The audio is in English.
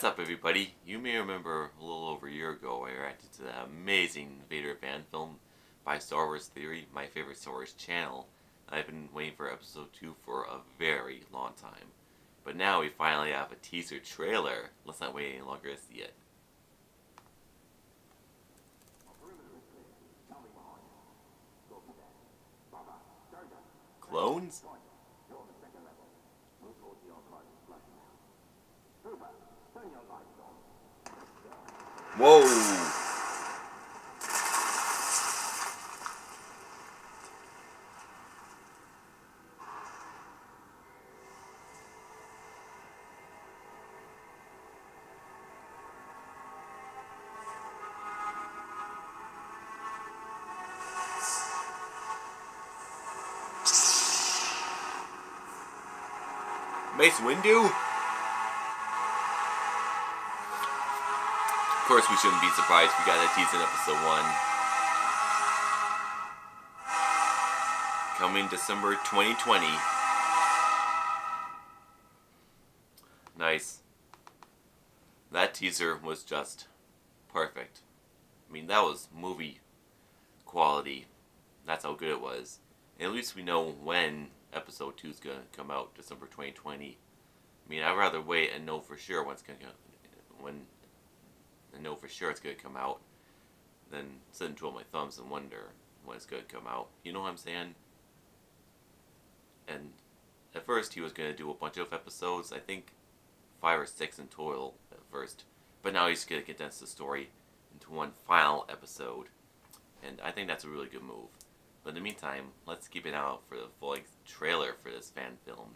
What's up, everybody? You may remember a little over a year ago I reacted to the amazing Vader fan film by Star Wars Theory, my favorite Star Wars channel. I've been waiting for episode 2 for a very long time. But now we finally have a teaser trailer. Let's not wait any longer to see it. Clones? Whoa! Mace Windu? Course we shouldn't be surprised we got a tease in episode 1. Coming December 2020. Nice. That teaser was just perfect. I mean, that was movie quality. That's how good it was. And at least we know when episode 2 is going to come out December 2020. I mean, I'd rather wait and know for sure when it's going to when for sure it's going to come out than sit and twiddle my thumbs and wonder when it's going to come out. You know what I'm saying? And at first he was going to do a bunch of episodes. I think five or six in total at first. But now he's going to condense the story into one final episode. And I think that's a really good move. But in the meantime, let's keep eye out for the full trailer for this fan film.